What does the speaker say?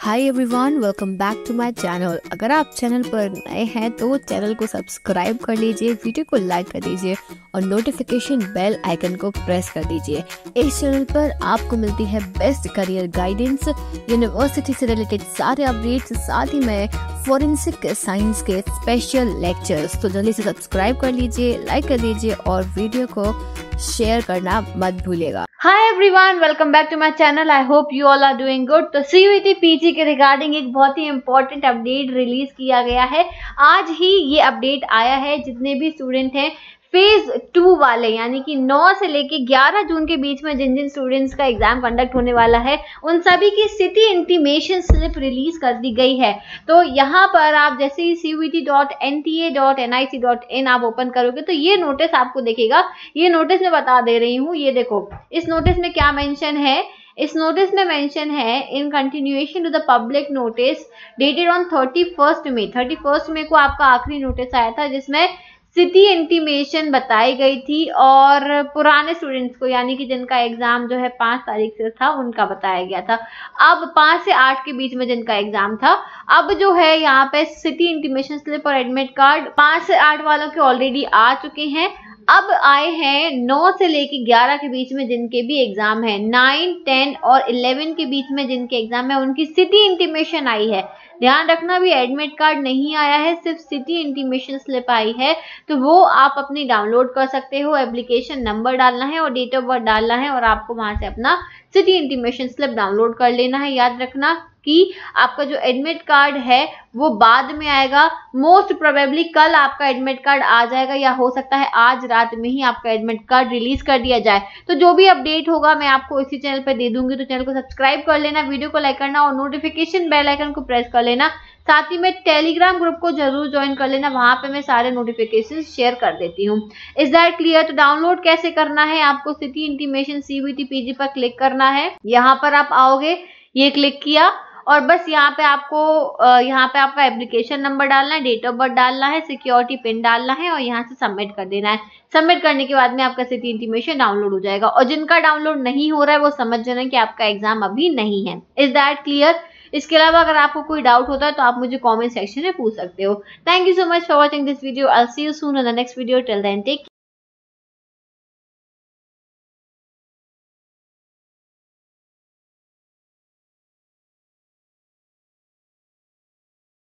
Hi everyone welcome back to my channel अगर आप channel पर नए हैं तो चैनल को सब्सक्राइब कर लीजिए वीडियो को लाइक कर दीजिए और नोटिफिकेशन बेल आइकन को प्रेस कर दीजिए। इस चैनल पर आपको मिलती है बेस्ट करियर गाइडेंस यूनिवर्सिटी से रिलेटेड सारे अपडेट्स साथ ही में फोरेंसिक साइंस के स्पेशल लेक्चर्स तो जल्दी से सब्सक्राइब कर लीजिए लाइक कर दीजिए और वीडियो को शेयर करना मत भूलिएगा। Hi everyone welcome back to my channel I hope you all are doing good तो C U T P G के रिगार्डिंग एक बहुत ही इंपॉर्टेंट अपडेट रिलीज़ किया गया है। आज ही ये अपडेट आया है, जितने भी स्टूडेंट हैं फ़ेज़ टू वाले, यानी कि 9 से लेके 11 जून के बीच में जिन जिन स्टूडेंट्स का एग्ज़ाम कंडक्ट होने वाला है, उन सभी की सिटी इंटीमेशन स्लिप रिलीज़ कर दी गई है। तो यहाँ पर आप जैसे ही C T dot N T A dot N I C dot in आप ओपन करोगे तो ये नोटिस आपको देखेगा। ये नोटिस मैं बता दे रही हूँ, ये देखो। इस नोटिस में क्या मेंशन है? इस नोटिस में मेंशन है in continuation to the public notice dated on thirty first May thirty first May को आपका आखिरी नोटिस आया था, जिसमें सिटी इंटीमेशन बताई गई थी और पुराने स्टूडेंट्स को, यानी कि जिनका एग्ज़ाम जो है पाँच तारीख से था, उनका बताया गया था। अब पाँच से आठ के बीच में जिनका एग्ज़ाम था, अब जो है यहाँ पे सिटी इंटीमेशन स्लिप और एडमिट कार्ड पाँच से आठ वालों के ऑलरेडी आ चुके हैं। अब आए हैं नौ से लेके ग्यारह के बीच में जिनके भी एग्ज़ाम है। नाइन टेन और इलेवन के बीच में जिनके एग्ज़ाम है, उनकी सिटी इंटीमेशन आई है। ध्यान रखना भी एडमिट कार्ड नहीं आया है, सिर्फ़ सिटी इंटीमेशन स्लिप आई है। तो वो आप अपनी डाउनलोड कर सकते हो एप्लीकेशन नंबर डालना है और डेट ऑफ़ बर्थ डालना है और आपको वहाँ से अपना सिटी इंटीमेशन स्लिप डाउनलोड कर लेना है। याद रखना कि आपका जो एडमिट कार्ड है, वो बाद में आएगा। मोस्ट प्रोबेबली कल आपका एडमिट कार्ड आ जाएगा या हो सकता है आज रात में ही आपका एडमिट कार्ड रिलीज़ कर दिया जाए। तो जो भी अपडेट होगा, मैं आपको इसी चैनल पर दे दूँगी तो चैनल को सब्सक्राइब कर लेना वीडियो को लाइक करना और नोटिफिकेशन बेल आइकन को प्रेस कर लेना। साथ ही में टेलीग्राम ग्रुप को ज़रूर ज्वाइन कर लेना, वहाँ पे मैं सारे नोटिफिकेशन शेयर कर देती हूँ। इज़ दैट क्लियर तो डाउनलोड कैसे करना है? आपको सिटी इंटीमेशन सीबीटी पीजी पर क्लिक करना है। यहाँ पर आप आओगे, ये क्लिक किया। और बस यहाँ पे आपको यहाँ पे आपका एप्लीकेशन नंबर डालना है डेट ऑफ़ बर्थ डालना है सिक्योरिटी पिन डालना है और यहाँ से सबमिट कर देना है। सबमिट करने के बाद में आपका सिटी इंटीमेशन डाउनलोड हो जाएगा और जिनका डाउनलोड नहीं हो रहा है, वो समझ जाना कि आपका एग्ज़ाम अभी नहीं है। इज़ दैट क्लियर इसके अलावा अगर आपको कोई डाउट होता है तो आप मुझे कमेंट सेक्शन में पूछ सकते हो। Thank you so much for watching this video I see you soon the next video till then take